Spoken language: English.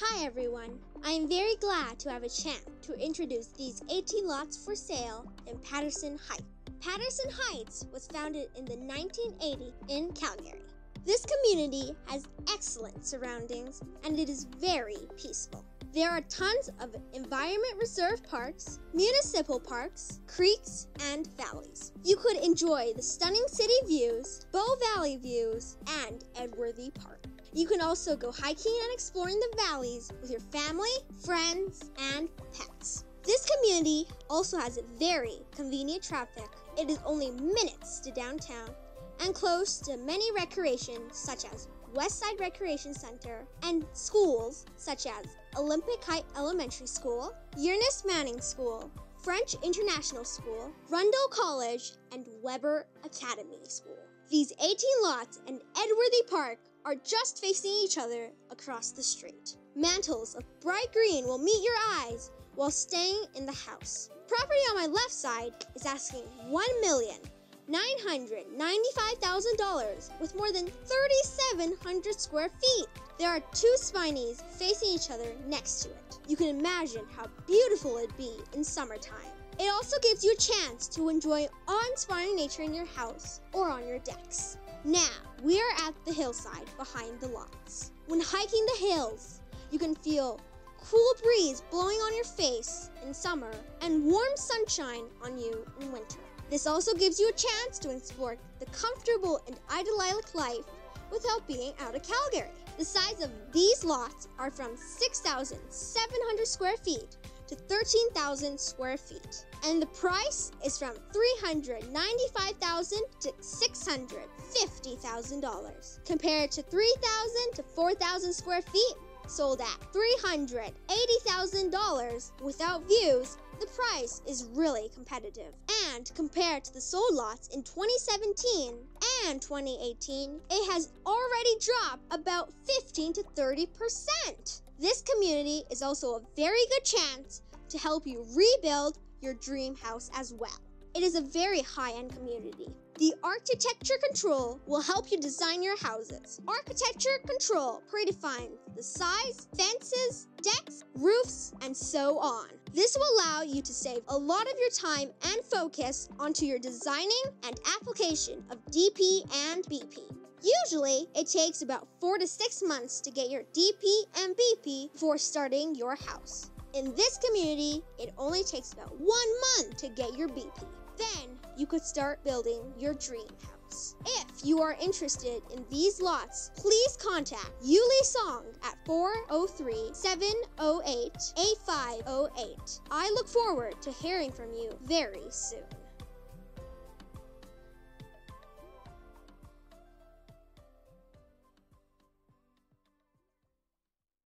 Hi everyone. I am very glad to have a chance to introduce these 18 lots for sale in Patterson Heights. Patterson Heights was founded in the 1980 in Calgary. This community has excellent surroundings and it is very peaceful. There are tons of environment reserve parks, municipal parks, creeks, and valleys. You could enjoy the stunning city views, Bow Valley views, and Edworthy Park. You can also go hiking and exploring the valleys with your family, friends, and pets. This community also has very convenient traffic. It is only minutes to downtown and close to many recreations such as Westside Recreation Center and schools such as Olympic Height Elementary School, Ernest Manning School, French International School, Rundle College, and Webber Academy School. These 18 lots and Edworthy Park are just facing each other across the street. Mantles of bright green will meet your eyes while staying in the house. Property on my left side is asking $1,995,000 with more than 3,700 square feet. There are two spinies facing each other next to it. You can imagine how beautiful it'd be in summertime. It also gives you a chance to enjoy awe-inspiring nature in your house or on your decks. Now, we are at the hillside behind the lots. When hiking the hills, you can feel cool breeze blowing on your face in summer and warm sunshine on you in winter. This also gives you a chance to explore the comfortable and idyllic life without being out of Calgary. The size of these lots are from 6,700 square feet to 13,000 square feet. And the price is from 395,000 to $650,000 compared to 3,000 to 4,000 square feet sold at $380,000 without views, the price is really competitive. And compared to the sold lots in 2017 and 2018, it has already dropped about 15 to 30%. This community is also a very good chance to help you rebuild your dream house as well. It is a very high-end community. The Architecture Control will help you design your houses. Architecture Control predefines the size, fences, decks, roofs, and so on. This will allow you to save a lot of your time and focus onto your designing and application of DP and BP. Usually, it takes about 4 to 6 months to get your DP and BP before starting your house. In this community, it only takes about one month to get your BP. Then you could start building your dream house. If you are interested in these lots, please contact Yuli Song at 403-708-8508. I look forward to hearing from you very soon.